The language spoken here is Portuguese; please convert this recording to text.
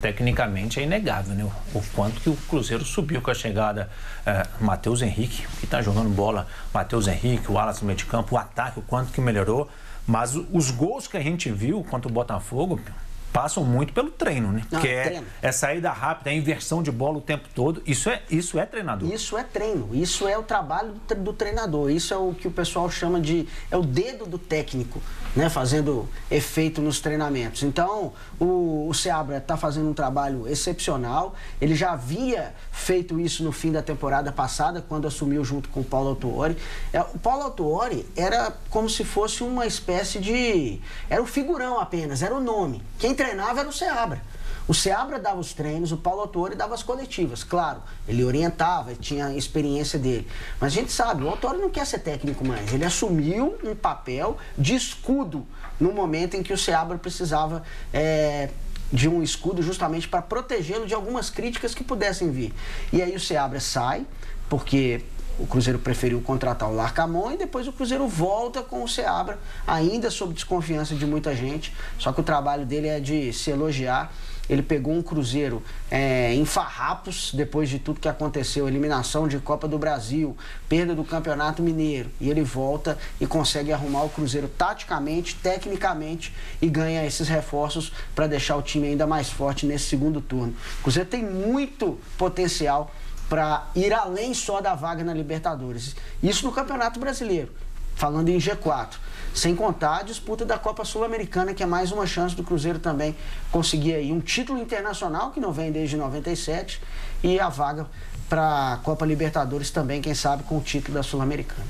Tecnicamente é inegável, né? O, quanto que o Cruzeiro subiu com a chegada é, Matheus Henrique, que está jogando bola, Matheus Henrique, o Alas no meio de campo, o ataque, o quanto que melhorou. Mas os gols que a gente viu contra o Botafogo, passam muito pelo treino, né? Não, que é, é, é, saída rápida, é inversão de bola o tempo todo. Isso é, isso é treinador. Isso é treino. Isso é o trabalho do treinador. Isso é o que o pessoal chama de. É o dedo do técnico, né? Fazendo efeito nos treinamentos. Então, o, o Seabra está fazendo um trabalho excepcional. Ele já havia feito isso no fim da temporada passada, quando assumiu junto com o Paulo Autuori. É, o Paulo Autuori era como se fosse uma espécie de. Era o figurão apenas, era o nome. Quem treinava era o Seabra. O Seabra dava os treinos, o Paulo Autori dava as coletivas. Claro, ele orientava, tinha a experiência dele. Mas a gente sabe, o Autori não quer ser técnico mais. Ele assumiu um papel de escudo no momento em que o Seabra precisava é, de um escudo justamente para protegê-lo de algumas críticas que pudessem vir. E aí o Seabra sai, porque o Cruzeiro preferiu contratar o Larcamon e depois o Cruzeiro volta com o Seabra, ainda sob desconfiança de muita gente. Só que o trabalho dele é de se elogiar. Ele pegou um Cruzeiro é, em farrapos, depois de tudo que aconteceu, eliminação de Copa do Brasil, perda do Campeonato Mineiro. E ele volta e consegue arrumar o Cruzeiro taticamente, tecnicamente e ganha esses reforços para deixar o time ainda mais forte nesse segundo turno. O Cruzeiro tem muito potencial para ir além só da vaga na Libertadores. Isso no Campeonato Brasileiro, falando em G4. Sem contar a disputa da Copa Sul-Americana, que é mais uma chance do Cruzeiro também conseguir aí um título internacional, que não vem desde 97, e a vaga para a Copa Libertadores também, quem sabe, com o título da Sul-Americana.